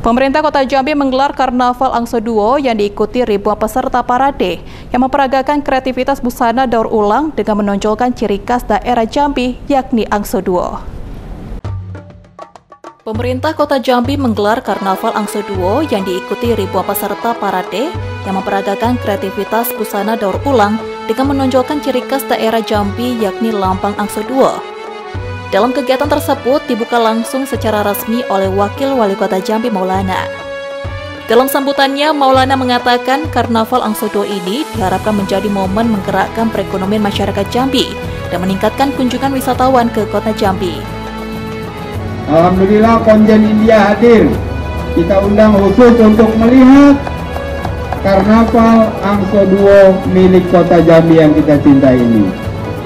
Pemerintah Kota Jambi menggelar Karnaval Angso Duo yang diikuti ribuan peserta parade yang memperagakan kreativitas busana daur ulang dengan menonjolkan ciri khas daerah Jambi yakni Angso Duo. Pemerintah Kota Jambi menggelar Karnaval Angso Duo yang diikuti ribuan peserta parade yang memperagakan kreativitas busana daur ulang dengan menonjolkan ciri khas daerah Jambi yakni lambang Angso Duo. Dalam kegiatan tersebut dibuka langsung secara resmi oleh Wakil Wali Kota Jambi Maulana. Dalam sambutannya, Maulana mengatakan Karnaval Angsodo ini diharapkan menjadi momen menggerakkan perekonomian masyarakat Jambi dan meningkatkan kunjungan wisatawan ke kota Jambi. Alhamdulillah Konjen India hadir. Kita undang khusus untuk melihat Karnaval Angso milik kota Jambi yang kita cintai ini.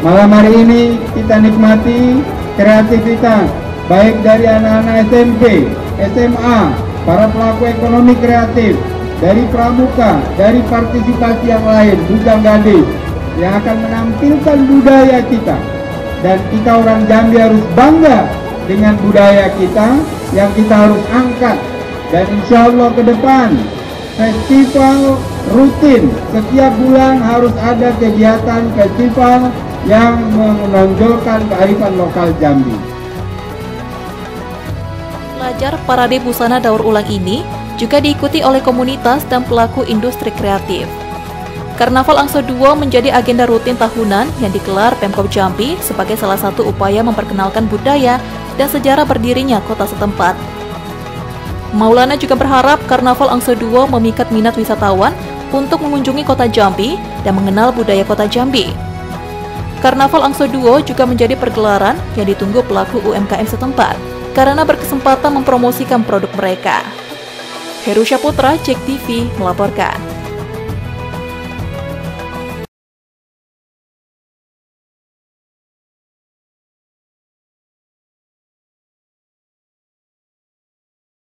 Malam hari ini kita nikmati kreativitas baik dari anak-anak SMP, SMA, para pelaku ekonomi kreatif, dari pramuka, dari partisipasi yang lain, bujang gadis yang akan menampilkan budaya kita. Dan kita orang Jambi harus bangga dengan budaya kita yang kita harus angkat. Dan insya Allah ke depan festival rutin setiap bulan harus ada kegiatan festival yang menonjolkan kearifan lokal Jambi. Pelajar parade busana daur ulang ini juga diikuti oleh komunitas dan pelaku industri kreatif. Karnaval Angso Duo menjadi agenda rutin tahunan yang digelar Pemkop Jambi sebagai salah satu upaya memperkenalkan budaya dan sejarah berdirinya kota setempat. Maulana juga berharap Karnaval Angso Duo memikat minat wisatawan untuk mengunjungi kota Jambi dan mengenal budaya kota Jambi. Karnaval Angso Duo juga menjadi pergelaran yang ditunggu pelaku UMKM setempat karena berkesempatan mempromosikan produk mereka. Heru Putra, Cek TV, melaporkan.